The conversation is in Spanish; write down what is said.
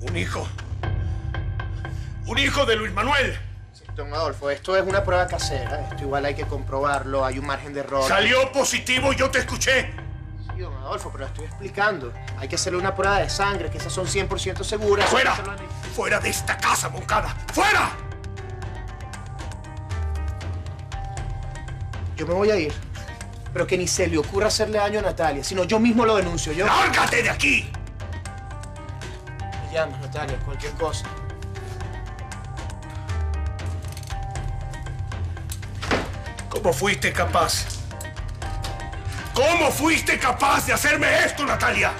Un hijo. Un hijo de Luis Manuel. Sí, don Adolfo, esto es una prueba casera. Esto igual hay que comprobarlo. Hay un margen de error. Salió positivo y yo te escuché. Sí, don Adolfo, pero lo estoy explicando. Hay que hacerle una prueba de sangre, que esas son 100% seguras. ¡Fuera! ¡Fuera de esta casa, Moncada! ¡Fuera! Yo me voy a ir. Pero que ni se le ocurra hacerle daño a Natalia, sino yo mismo lo denuncio. Yo. ¡Lárgate de aquí! Natalia, cualquier cosa. ¿Cómo fuiste capaz? ¿Cómo fuiste capaz de hacerme esto, Natalia?